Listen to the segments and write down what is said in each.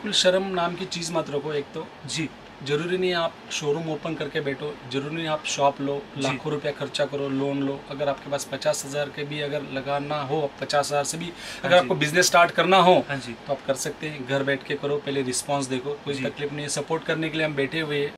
बिल्कुल शर्म नाम की चीज़ मत रखो एक तो। जी। ज़रूरी नहीं आप शोरूम ओपन करके बैठो ज़रूरी नहीं आप शॉप लो लाखों रुपया खर्चा करो लोन लो। अगर आपके पास पचास हज़ार के भी अगर लगाना हो पचास हज़ार से भी अगर आपको बिज़नेस स्टार्ट करना हो हाँ जी। तो आप कर सकते हैं। घर बैठ के करो पहले रिस्पांस देखो। कोई तकलीफ़ नहीं है। सपोर्ट करने के लिए हम बैठे हुए हैं।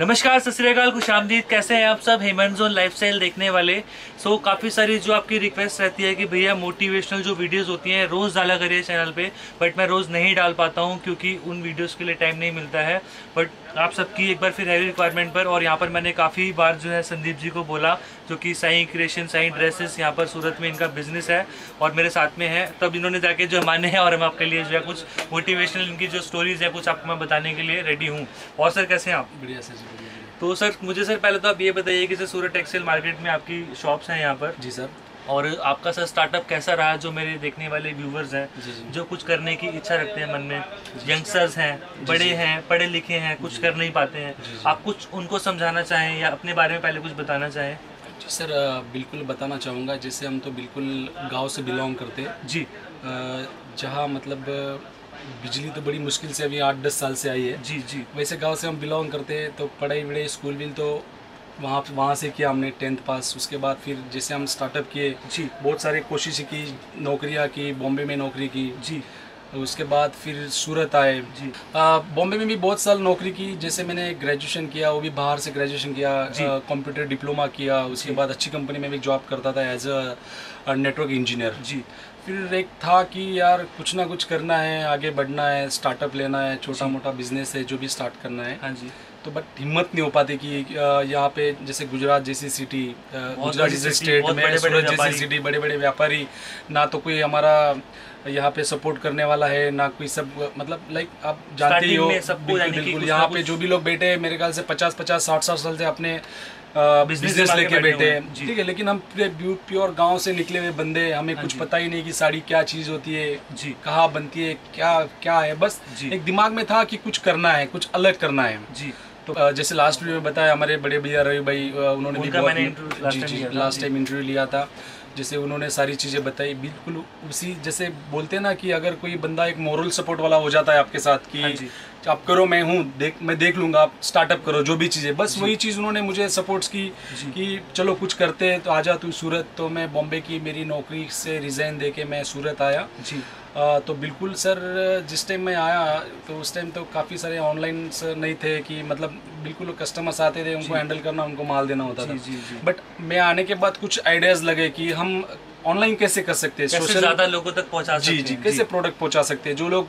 नमस्कार सत खुश आमदीद कैसे हैं आप सब? हेमंत जोन लाइफस्टाइल देखने वाले। सो so, काफ़ी सारी जो आपकी रिक्वेस्ट रहती है कि भैया मोटिवेशनल जो वीडियोस होती हैं रोज़ डाला करिए चैनल पे। बट मैं रोज़ नहीं डाल पाता हूँ क्योंकि उन वीडियोस के लिए टाइम नहीं मिलता है। बट आप सबकी एक बार फिर हैवी रिक्वायरमेंट पर और यहाँ पर मैंने काफ़ी बार जो है संदीप जी को बोला जो कि साई क्रिएशन साई ड्रेसेस यहाँ पर सूरत में इनका बिज़नेस है और मेरे साथ में है। तब इन्होंने जाके जो माने हैं और हम आपके लिए जो है कुछ मोटिवेशनल इनकी जो स्टोरीज है कुछ आपको मैं बताने के लिए रेडी हूँ। और सर कैसे हैं आप? बढ़िया सर जी। तो सर मुझे सर पहले तो आप ये बताइए कि सर सूरत टेक्सटाइल मार्केट में आपकी शॉप्स हैं यहाँ पर। जी सर। और आपका सर स्टार्टअप कैसा रहा जो मेरे देखने वाले व्यूवर्स हैं जी कुछ करने की इच्छा रखते हैं मन में? यंगस्टर्स हैं बड़े हैं पढ़े लिखे हैं कुछ कर नहीं पाते हैं। आप कुछ उनको समझाना चाहें या अपने बारे में पहले कुछ बताना चाहें? जी सर बिल्कुल बताना चाहूँगा जैसे हम तो बिल्कुल गाँव से बिलोंग करते हैं। जी। जहाँ मतलब बिजली तो बड़ी मुश्किल से अभी आठ दस साल से आई है। जी जी। वैसे गाँव से हम बिलोंग करते हैं तो पढ़ाई वढ़ाई स्कूल भी तो वहाँ वहाँ से किया हमने टेंथ पास। उसके बाद फिर जैसे हम स्टार्टअप किए जी। बहुत सारे कोशिशें की नौकरियाँ की बॉम्बे में नौकरी की। जी। उसके बाद फिर सूरत आए। जी। बॉम्बे में भी बहुत साल नौकरी की। जैसे मैंने ग्रेजुएशन किया वो भी बाहर से ग्रेजुएशन किया। कंप्यूटर डिप्लोमा किया। उसके बाद अच्छी कंपनी में भी जॉब करता था एज अ नेटवर्क इंजीनियर जी। फिर एक था कि यार कुछ ना कुछ करना है आगे बढ़ना है स्टार्टअप लेना है छोटा मोटा बिज़नेस है जो भी स्टार्ट करना है। हाँ जी। तो बट हिम्मत नहीं हो पाती कि यहाँ पे जैसे गुजरात जैसी सिटी गुजरात जैसे स्टेट में बड़े-बड़े सूरत जैसी व्यापारी। सिटी बड़े बड़े व्यापारी ना तो कोई हमारा यहाँ पे सपोर्ट करने वाला है ना कोई सब मतलब लाइक आप जानते ही हो बिल्कुल बिल्कुल यहाँ पे जो भी लोग बैठे हैं मेरे ख्याल से पचास पचास साठ साठ साल से अपने बिज़नेस लेके बैठे हैं। ठीक है लेकिन हम पूरे प्योर गाँव से निकले हुए बंदे हमें हाँ कुछ पता ही नहीं कि साड़ी क्या चीज़ होती है जी। कहाँ बनती है क्या क्या है बस एक दिमाग में था कि कुछ करना है कुछ अलग करना है। जी। तो जैसे लास्ट वीडियो में बताया हमारे बड़े भैया रवि भाई उन्होंने भी मैंने लास्ट टाइम इंटरव्यू लिया था जैसे उन्होंने सारी चीज़ें बताई बिल्कुल उसी जैसे बोलते हैं ना कि अगर कोई बंदा एक मॉरल सपोर्ट वाला हो जाता है आपके साथ हाँ कि जी। आप करो मैं हूँ देख मैं देख लूँगा आप स्टार्टअप करो जो भी चीज़ें। बस वही चीज़ उन्होंने मुझे सपोर्ट्स की कि चलो कुछ करते हैं तो आ जा तू सूरत। तो मैं बॉम्बे की मेरी नौकरी से रिजाइन दे के मैं सूरत आया। जी। आ, तो बिल्कुल सर जिस टाइम मैं आया तो उस टाइम तो काफ़ी सारे ऑनलाइन नहीं थे कि मतलब बिल्कुल कस्टमर्स आते थे उनको हैंडल करना उनको माल देना होता जी था। जी जी। बट मैं आने के बाद कुछ आइडियाज़ लगे कि हम ऑनलाइन कैसे कर सकते हैं? सोशल ज़्यादा लोगों तक पहुँचा जी सकते जी कैसे प्रोडक्ट पहुँचा सकते हैं? जो लोग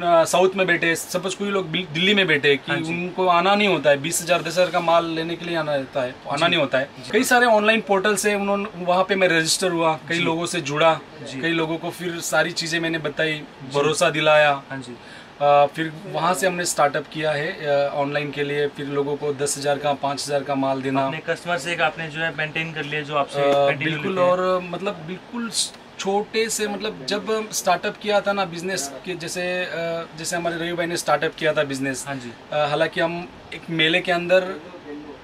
साउथ में बैठे सपोज़ कोई लोग दिल्ली में बैठे कि हाँ उनको आना नहीं होता है बीस हज़ार दस हज़ार का माल लेने के लिए आना रहता है आना नहीं होता है। कई सारे ऑनलाइन पोर्टल से उन्होंने वहाँ पे मैं रजिस्टर हुआ कई लोगों से जुड़ा कई लोगों को फिर सारी चीज़ें मैंने बताई भरोसा दिलाया। हाँ जी। फिर वहाँ से हमने स्टार्टअप किया है ऑनलाइन के लिए फिर लोगों को दस हज़ार का पाँच हज़ार का माल देना। अपने कस्टमर से एक आपने जो है मेंटेन कर लिया जो आपसे बिल्कुल और मतलब बिल्कुल छोटे से मतलब जब स्टार्टअप किया था ना बिज़नेस के जैसे जैसे हमारे रवि भाई ने स्टार्टअप किया था बिज़नेस हाँ जी। हालाँकि हम एक मेले के अंदर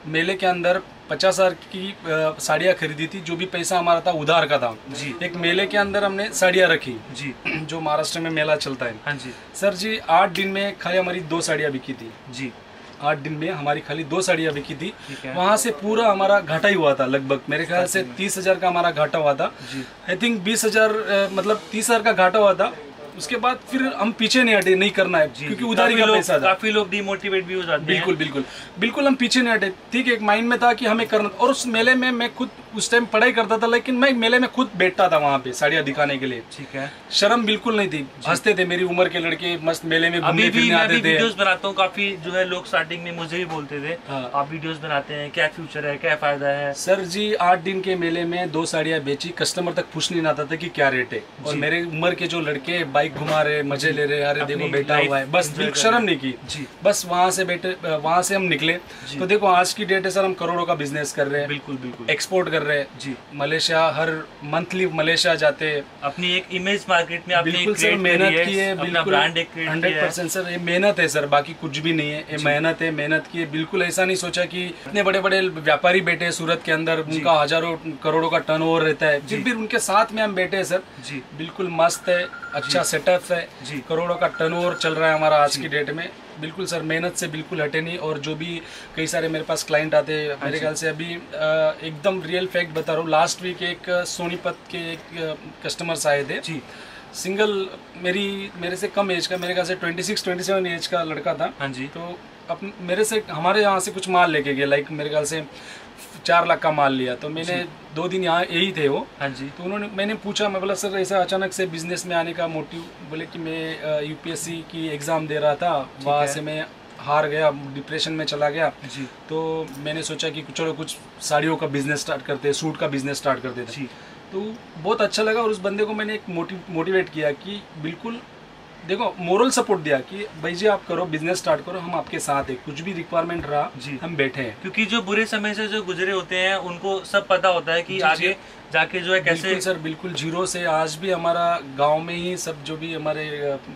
मेले के अंदर पचास हज़ार की साड़ियाँ खरीदी थी जो भी पैसा हमारा था उधार का था। जी। एक मेले के अंदर हमने साड़ियाँ रखी। जी। जो महाराष्ट्र में मेला चलता है। हाँ जी। सर जी आठ दिन में खाली हमारी दो साड़ियाँ बिकी थी। जी। आठ दिन में हमारी खाली दो साड़ियाँ बिकी थी। वहाँ से पूरा हमारा घाटा ही हुआ था लगभग। मेरे ख्याल से तीस हज़ार का हमारा घाटा हुआ था। आई थिंक बीस हज़ार मतलब तीस हज़ार का घाटा हुआ था। उसके बाद फिर हम पीछे नहीं हटे नहीं करना है। जी क्योंकि उधर का लोग- पैसा था। काफ़ी लोग डिमोटिवेट भी हो जाते हैं। बिल्कुल। बिल्कुल बिल्कुल हम पीछे नहीं हटे। ठीक है एक माइंड में था कि हमें करना और उस मेले में मैं खुद उस टाइम पढ़ाई करता था लेकिन मैं मेले में खुद बैठता था वहाँ पे साड़ियाँ दिखाने के लिए। ठीक है। शर्म बिल्कुल नहीं थी। हँसते थे मेरी उम्र के लड़के मस्त मेले में अभी भी मैं भी वीडियोस बनाता हूँ काफ़ी जो है लोग स्टार्टिंग में मुझे भी बोलते थे हाँ। आप वीडियोस बनाते हैं क्या फ्यूचर है क्या फ़ायदा है? सर जी आठ दिन के मेले में दो साड़ियाँ बेची कस्टमर तक पूछ नहीं आता था की क्या रेट है। और मेरे उम्र के जो लड़के बाइक घुमा रहे मज़े ले रहे अरे देखो बैठा हुआ है। बस शर्म नहीं की। बस वहाँ से बैठे वहाँ से हम निकले। तो देखो आज की डेट है सर हम करोड़ों का बिज़नेस कर रहे हैं। बिल्कुल बिल्कुल। एक्सपोर्ट कर कर रहे हैं। जी। मलेशिया हर मंथली मलेशिया जाते हैं। अपनी एक इमेज मार्केट में आपने बिल्कुल सर मेहनत की है बिल्कुल ब्रांड एक हंड्रेड परसेंट सर ये मेहनत है सर बाकी कुछ भी नहीं है ये मेहनत है मेहनत की है। बिल्कुल ऐसा नहीं सोचा कि इतने बड़े बड़े व्यापारी बैठे हैं सूरत के अंदर उनका हज़ारों करोड़ों का टर्न रहता है। फिर भी उनके साथ में हम बैठे हैं सर। जी। बिल्कुल मस्त है अच्छा सेटअप है जी। करोड़ों का टर्नओवर चल रहा है हमारा आज की डेट में। बिल्कुल सर मेहनत से बिल्कुल हटे नहीं और जो भी कई सारे मेरे पास क्लाइंट आते हैं मेरे ख्याल से अभी एकदम रियल फैक्ट बता रहा हूँ। लास्ट वीक एक सोनीपत के एक कस्टमर्स आए थे। जी। सिंगल मेरी मेरे से कम एज का मेरे ख्याल से 26 27 एज का लड़का था। हाँ जी। तो अपने मेरे से हमारे यहाँ से कुछ माल लेके गया लाइक मेरे ख्याल से चार लाख का माल लिया। तो मैंने दो दिन यहाँ यही थे वो। हाँ जी। तो उन्होंने मैंने पूछा मैं बोला सर ऐसा अचानक से बिज़नेस में आने का मोटिव बोले कि मैं यूपीएससी की एग्ज़ाम दे रहा था। वहाँ से मैं हार गया डिप्रेशन में चला गया। जी। तो मैंने सोचा कि चलो कुछ साड़ियों का बिज़नेस स्टार्ट करते हैं सूट का बिज़नेस स्टार्ट करते थे तो बहुत अच्छा लगा और उस बंदे को मैंने एक मोटिव मोटिवेट किया कि बिल्कुल देखो मोरल सपोर्ट दिया कि भाई जी आप करो बिज़नेस स्टार्ट करो हम आपके साथ है। कुछ भी रिक्वायरमेंट रहा जी। हम बैठे हैं। क्योंकि जो बुरे समय से जो गुजरे होते हैं उनको सब पता होता है कि आगे जाके जो है कैसे बिल्कुल सर बिल्कुल ज़ीरो से आज भी हमारा गाँव में ही सब जो भी हमारे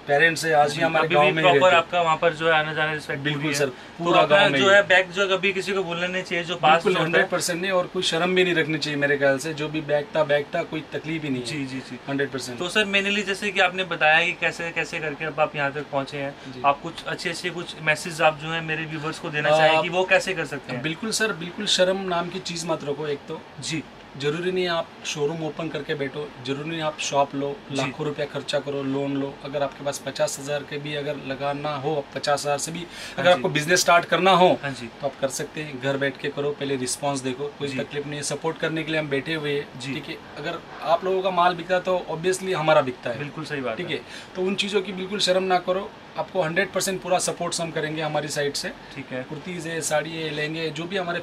पेरेंट्स है आज भी हमारे गाँव में प्रॉपर आपका वहाँ पर जो है आना जाना रिस्पेक्ट बिल्कुल सर, तो पूरा गाँव में जो है बैग जो कभी किसी को भूलना नहीं चाहिए जो पास है। हंड्रेड परसेंट नहीं और कोई शर्म भी नहीं रखनी चाहिए मेरे ख्याल से जो भी बैग था बैग था कोई तकलीफ़ ही नहीं जी जी जी। हंड्रेड परसेंट तो सर मेनली जैसे की आपने बताया कि कैसे कैसे करके अब आप यहाँ तक पहुँचे हैं आप कुछ अच्छे अच्छे कुछ मैसेज आप जो है मेरे व्यूवर्स को देना आ, चाहें कि वो कैसे कर सकते हैं? बिल्कुल सर बिल्कुल शर्म नाम की चीज़ मत रखो एक तो। जी। ज़रूरी नहीं आप शोरूम ओपन करके बैठो ज़रूरी नहीं आप शॉप लो लाखों रुपया खर्चा करो लोन लो। अगर आपके पास पचास हज़ार के भी अगर लगाना हो पचास हज़ार से भी अगर आपको बिज़नेस स्टार्ट करना हो हाँ तो आप कर सकते हैं। घर बैठ के करो पहले रिस्पांस देखो। कोई तकलीफ़ नहीं है। सपोर्ट करने के लिए हम बैठे हुए हैं। ठीक है? अगर आप लोगों का माल बिकता तो ऑब्वियसली हमारा बिकता है। बिल्कुल सही बात ठीक है। तो उन चीज़ों की बिल्कुल शर्म ना करो। आपको हंड्रेड परसेंट पूरा सपोर्ट हम करेंगे हमारी साइड से। ठीक है। कुर्तीज है साड़ी है लहंगे जो भी हमारे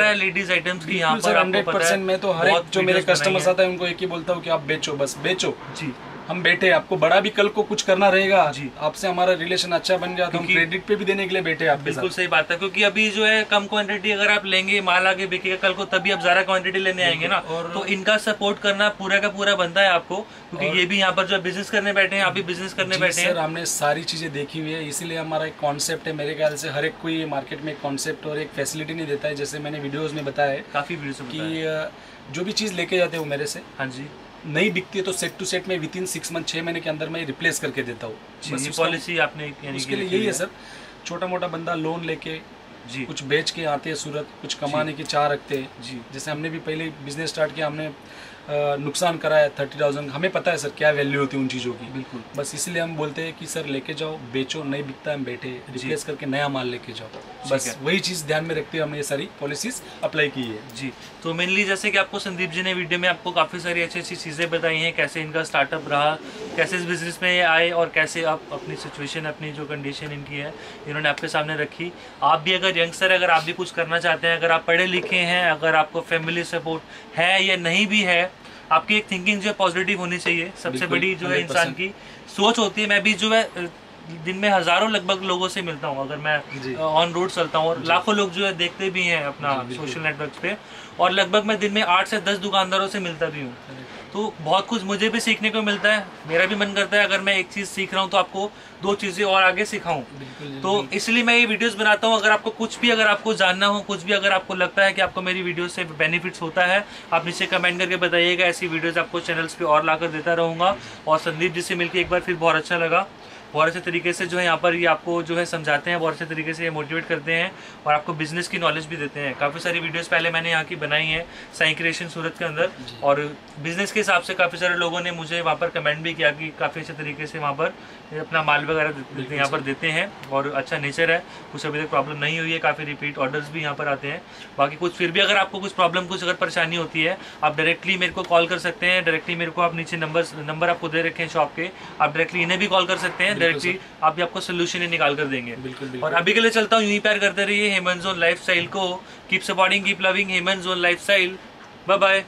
है लेडीज़ आइटम्स की यहाँ पर सर आपको हंड्रेड पता परसेंट है मैं तो हर एक जो मेरे कस्टमर्स। आता है उनको एक ही बोलता हूँ कि आप बेचो बस बेचो। जी। हम बैठे आपको बड़ा भी कल को कुछ करना रहेगा। जी। आपसे हमारा रिलेशन अच्छा बन गया तो हम क्रेडिट पे भी देने के लिए बैठे आपके बिल्कुल सही बात है क्योंकि अभी जो है कम क्वांटिटी अगर आप लेंगे माल आगे बिकेगा कल को तभी आप ज़्यादा क्वांटिटी लेने आएँगे ना। और- तो इनका सपोर्ट करना पूरा का पूरा बनता है आपको क्योंकि ये भी यहाँ पर जो बिज़नेस करने बैठे हैं आप भी बिज़नेस करने बैठे सर हैं हमने सारी चीज़ें देखी हुई है इसीलिए हमारा एक कॉन्सेप्ट है मेरे ख्याल से हर एक कोई मार्केट में एक कॉन्सेप्ट और एक फैसिलिटी नहीं देता है जैसे मैंने वीडियोज़ में बताया काफ़ी वीडियो। कि जो भी चीज़ लेके जाते हो मेरे से। हाँ जी। नहीं बिकती है तो सेट टू सेट में विद इन सिक्स मंथ छः महीने के अंदर मैं रिप्लेस करके देता हूँ। ये पॉलिसी आपने उसके लिए यही है सर। छोटा मोटा बंदा लोन लेके जी। कुछ बेच के आते हैं सूरत कुछ कमाने की चाह रखते हैं। जी। जैसे हमने भी पहले बिज़नेस स्टार्ट किया हमने नुकसान कराया थर्टी थाउज़ेंड। हमें पता है सर क्या वैल्यू होती है उन चीज़ों की? बिल्कुल। बस इसलिए हम बोलते हैं कि सर लेके जाओ बेचो नहीं बिकता हम बैठे रिप्लेस करके नया माल लेके जाओ। बस वही चीज़ ध्यान में रखते हुए हमने ये सारी पॉलिसीज़ अप्लाई की है। जी। तो मेनली जैसे कि आपको संदीप जी ने वीडियो में आपको काफ़ी सारी अच्छी अच्छी चीज़ें बताई हैं कैसे इनका स्टार्टअप रहा कैसे इस बिज़नेस में आए और कैसे आप अपनी सिचुएशन अपनी जो कंडीशन इनकी है इन्होंने आपके सामने रखी। आप भी अगर यंगस्टर अगर आप भी कुछ करना चाहते हैं अगर आप पढ़े लिखे हैं अगर आपको फैमिली सपोर्ट है या नहीं भी है आपकी एक थिंकिंग जो है पॉजिटिव होनी चाहिए सबसे बड़ी जो है इंसान की सोच होती है। मैं भी जो है दिन में हज़ारों लगभग लोगों से मिलता हूँ अगर मैं ऑन रोड चलता हूँ और लाखों लोग जो है देखते भी हैं अपना सोशल नेटवर्क पे। और लगभग मैं दिन में आठ से दस दुकानदारों से मिलता भी हूँ। तो बहुत कुछ मुझे भी सीखने को मिलता है मेरा भी मन करता है अगर मैं एक चीज़ सीख रहा हूँ तो आपको दो चीज़ें और आगे सिखाऊं। तो इसलिए मैं ये वीडियोस बनाता हूँ अगर आपको कुछ भी अगर आपको जानना हो कुछ भी अगर आपको लगता है कि आपको मेरी वीडियो से बेनिफिट्स होता है आप नीचे कमेंट करके बताइएगा ऐसी वीडियोज़ आपको चैनल्स पर और ला देता रहूँगा। और संदीप जी से मिलकर एक बार फिर बहुत अच्छा लगा। बहुत अच्छे तरीके से जो है यहाँ पर ये आपको जो है समझाते हैं बहुत अच्छे तरीके से ये मोटिवेट करते हैं और आपको बिज़नेस की नॉलेज भी देते हैं। काफ़ी सारी वीडियोस पहले मैंने यहाँ की बनाई हैं साई क्रिएशन सूरत के अंदर। और बिज़नेस के हिसाब से काफ़ी सारे लोगों ने मुझे वहाँ पर कमेंट भी किया कि काफ़ी अच्छे तरीके से वहाँ पर अपना माल वगैरह यहाँ पर देते हैं और अच्छा नेचर है। कुछ अभी तक प्रॉब्लम नहीं हुई है काफ़ी रिपीट ऑर्डर्स भी यहाँ पर आते हैं। बाकी कुछ फिर भी अगर आपको कुछ प्रॉब्लम कुछ अगर परेशानी होती है आप डायरेक्टली मेरे को कॉल कर सकते हैं। डायरेक्टली मेरे को आप नीचे नंबर नंबर आपको दे रखे हैं शॉप के। आप डायरेक्टली इन्हें भी कॉल कर सकते हैं। डायरेक्टली आप भी आपको सोल्यूशन ही निकाल कर देंगे। बिल्कुल और अभी के लिए चलता हूँ यूँ प्यार करते रहिए हेमन जोन लाइफ को। Keep supporting keep loving Heman zone life bye bye